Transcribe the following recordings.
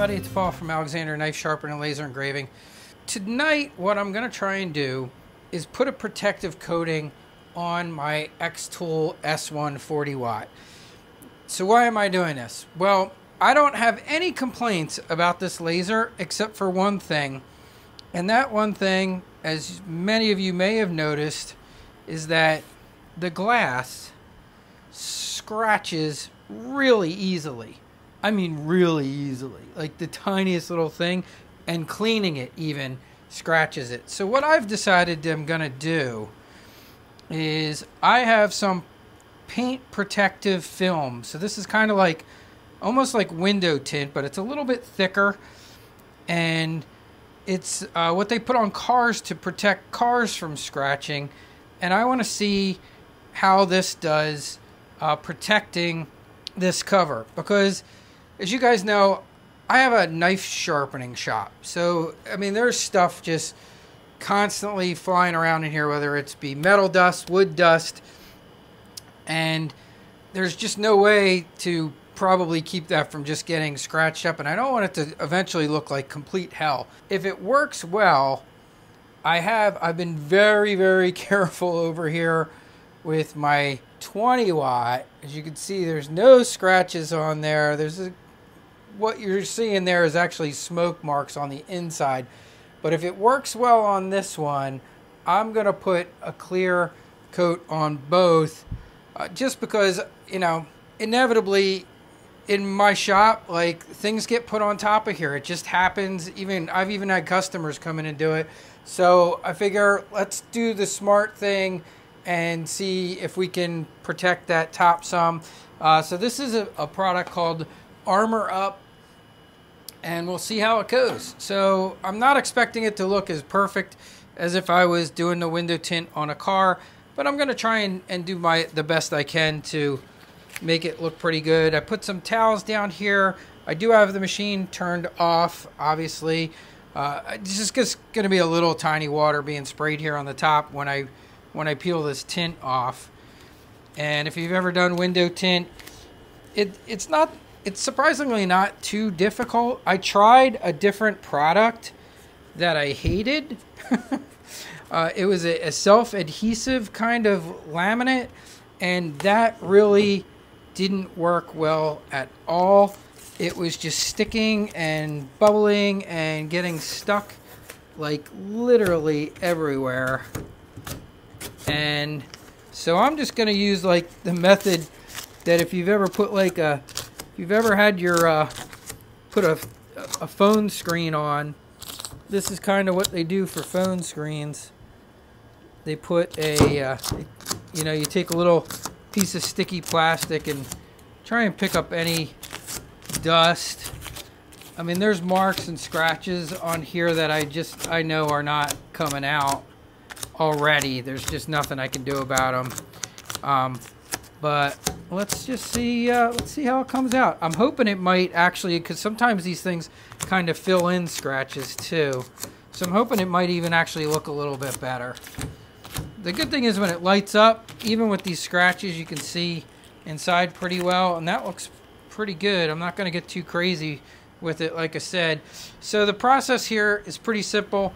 everybody, it's Paul from Alexandria Knife Sharpener and Laser Engraving. Tonight, what I'm going to try and do is put a protective coating on my Xtool S1 40 watt. So why am I doing this? Well, I don't have any complaints about this laser except for one thing. And that one thing, as many of you may have noticed, is that the glass scratches really easily. I mean, really easily. Like the tiniest little thing, and cleaning it even scratches it. So, what I've decided I'm going to do is I have some paint protective film. So, this is kind of like almost like window tint, but it's a little bit thicker. And it's uh, what they put on cars to protect cars from scratching. And I want to see how this does uh, protecting this cover because as you guys know, I have a knife sharpening shop. So, I mean, there's stuff just constantly flying around in here, whether it's be metal dust, wood dust, and there's just no way to probably keep that from just getting scratched up. And I don't want it to eventually look like complete hell. If it works well, I have, I've been very, very careful over here with my 20 watt. As you can see, there's no scratches on there. There's a what you're seeing there is actually smoke marks on the inside. But if it works well on this one, I'm going to put a clear coat on both uh, just because, you know, inevitably in my shop, like things get put on top of here. It just happens. Even I've even had customers come in and do it. So I figure let's do the smart thing and see if we can protect that top some. Uh, so this is a, a product called Armor Up and we'll see how it goes. So I'm not expecting it to look as perfect as if I was doing the window tint on a car, but I'm going to try and, and do my the best I can to make it look pretty good. I put some towels down here. I do have the machine turned off, obviously. Uh, it's just going to be a little tiny water being sprayed here on the top when I when I peel this tint off. And if you've ever done window tint, it it's not it's surprisingly not too difficult. I tried a different product that I hated. uh, it was a, a self adhesive kind of laminate, and that really didn't work well at all. It was just sticking and bubbling and getting stuck like literally everywhere. And so I'm just going to use like the method that if you've ever put like a you've ever had your uh, put a, a phone screen on, this is kind of what they do for phone screens. They put a, uh, you know, you take a little piece of sticky plastic and try and pick up any dust. I mean, there's marks and scratches on here that I just, I know are not coming out already. There's just nothing I can do about them. Um, but let's just see uh, let's see how it comes out. I'm hoping it might actually, because sometimes these things kind of fill in scratches too. So I'm hoping it might even actually look a little bit better. The good thing is when it lights up, even with these scratches, you can see inside pretty well, and that looks pretty good. I'm not going to get too crazy with it, like I said. So the process here is pretty simple.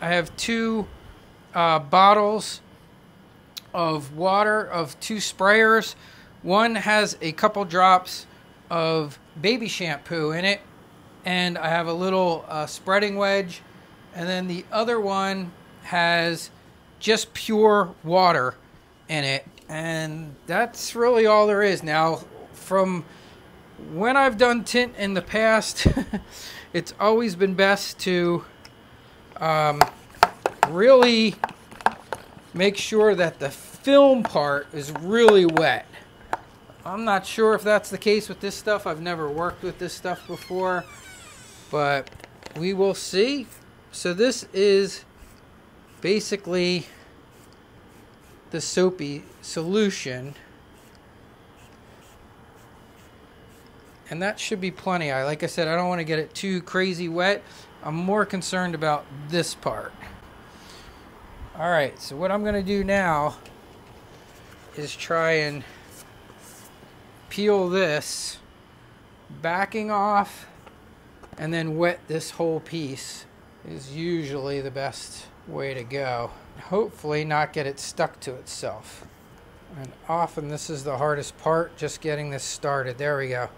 I have two uh, bottles of water of two sprayers. One has a couple drops of baby shampoo in it, and I have a little uh, spreading wedge, and then the other one has just pure water in it, and that's really all there is. Now, from when I've done tint in the past, it's always been best to um, really make sure that the film part is really wet. I'm not sure if that's the case with this stuff. I've never worked with this stuff before, but we will see. So this is basically the soapy solution. And that should be plenty. I like I said, I don't want to get it too crazy wet. I'm more concerned about this part. All right, so what I'm going to do now is try and peel this, backing off and then wet this whole piece is usually the best way to go. Hopefully not get it stuck to itself. And often this is the hardest part, just getting this started. There we go.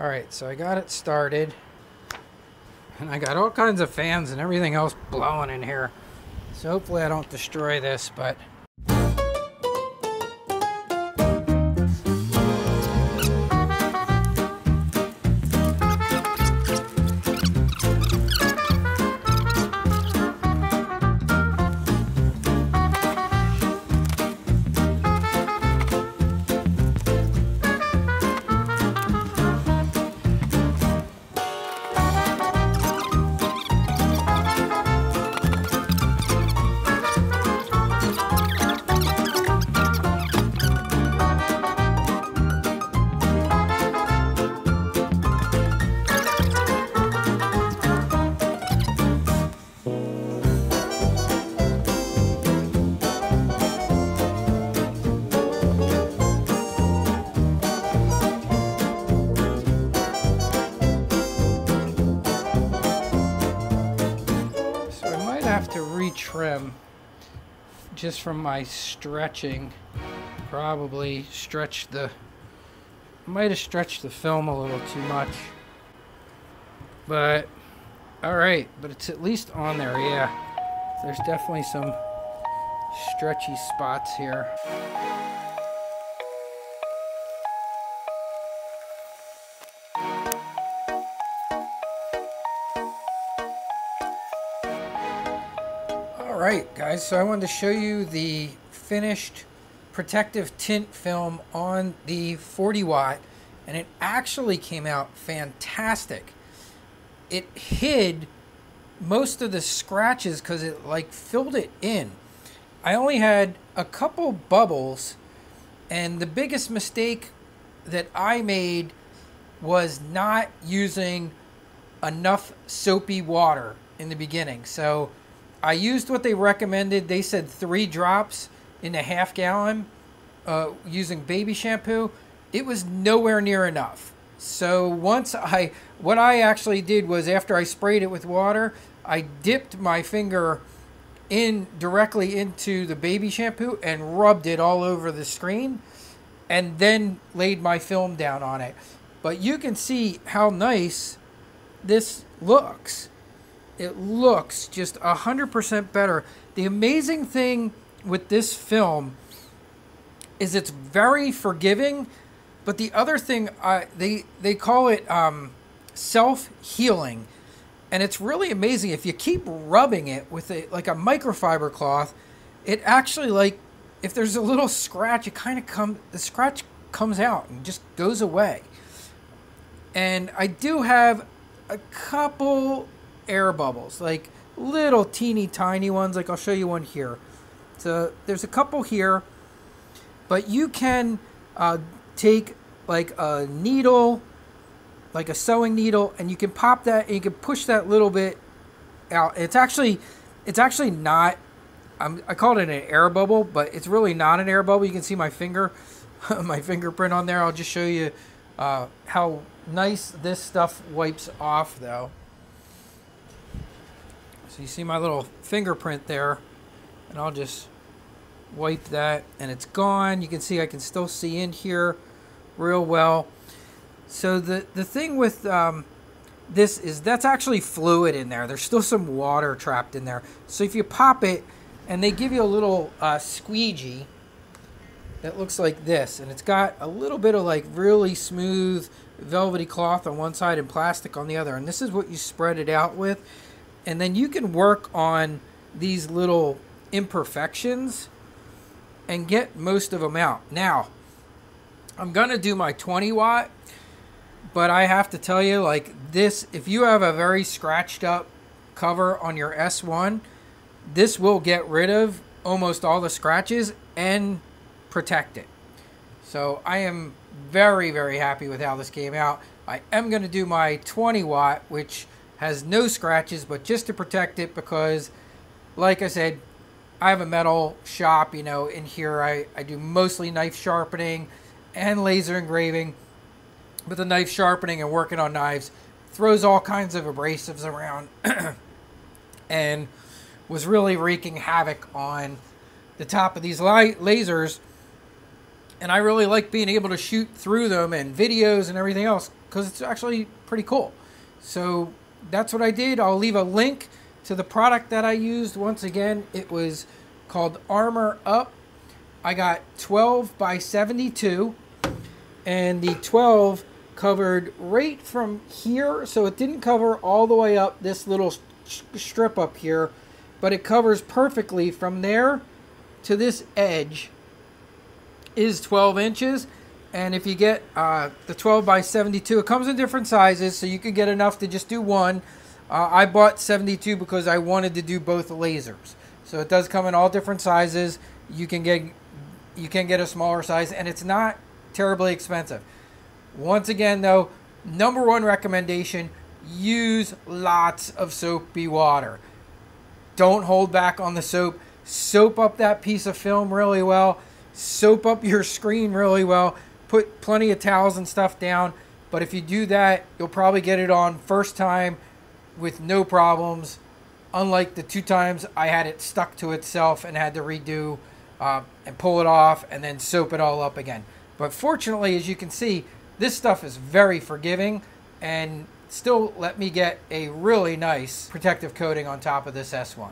All right, so I got it started. And I got all kinds of fans and everything else blowing in here. So hopefully I don't destroy this, but just from my stretching probably stretched the might have stretched the film a little too much. But all right but it's at least on there yeah. There's definitely some stretchy spots here right, guys, so I wanted to show you the finished protective tint film on the 40 watt, and it actually came out fantastic. It hid most of the scratches because it like filled it in. I only had a couple bubbles, and the biggest mistake that I made was not using enough soapy water in the beginning. So I used what they recommended. They said three drops in a half gallon uh, using baby shampoo. It was nowhere near enough. So once I, what I actually did was after I sprayed it with water, I dipped my finger in directly into the baby shampoo and rubbed it all over the screen and then laid my film down on it. But you can see how nice this looks. It looks just 100% better. The amazing thing with this film is it's very forgiving, but the other thing, uh, they, they call it um, self-healing. And it's really amazing. If you keep rubbing it with a, like a microfiber cloth, it actually like, if there's a little scratch, it kind of come, the scratch comes out and just goes away. And I do have a couple air bubbles, like little teeny tiny ones. Like I'll show you one here. So there's a couple here, but you can uh, take like a needle, like a sewing needle, and you can pop that and you can push that little bit out. It's actually, it's actually not. I'm, I called it an air bubble, but it's really not an air bubble. You can see my finger, my fingerprint on there. I'll just show you uh, how nice this stuff wipes off, though. So you see my little fingerprint there, and I'll just wipe that, and it's gone. You can see I can still see in here real well. So the, the thing with um, this is that's actually fluid in there. There's still some water trapped in there. So if you pop it, and they give you a little uh, squeegee that looks like this, and it's got a little bit of like really smooth velvety cloth on one side and plastic on the other. And this is what you spread it out with and then you can work on these little imperfections and get most of them out. Now, I'm going to do my 20 watt, but I have to tell you, like this, if you have a very scratched up cover on your S1, this will get rid of almost all the scratches and protect it. So I am very, very happy with how this came out. I am going to do my 20 watt, which has no scratches, but just to protect it because, like I said, I have a metal shop, you know, in here I, I do mostly knife sharpening and laser engraving. But the knife sharpening and working on knives throws all kinds of abrasives around and was really wreaking havoc on the top of these lasers. And I really like being able to shoot through them and videos and everything else because it's actually pretty cool. So that's what I did. I'll leave a link to the product that I used. Once again, it was called Armor Up. I got 12 by 72, and the 12 covered right from here, so it didn't cover all the way up this little strip up here, but it covers perfectly from there to this edge is 12 inches. And if you get uh, the 12 by 72, it comes in different sizes, so you can get enough to just do one. Uh, I bought 72 because I wanted to do both lasers. So it does come in all different sizes. You can get you can get a smaller size, and it's not terribly expensive. Once again, though, number one recommendation: use lots of soapy water. Don't hold back on the soap. Soap up that piece of film really well. Soap up your screen really well put plenty of towels and stuff down. But if you do that, you'll probably get it on first time with no problems. Unlike the two times I had it stuck to itself and had to redo uh, and pull it off and then soap it all up again. But fortunately, as you can see, this stuff is very forgiving and still let me get a really nice protective coating on top of this S1.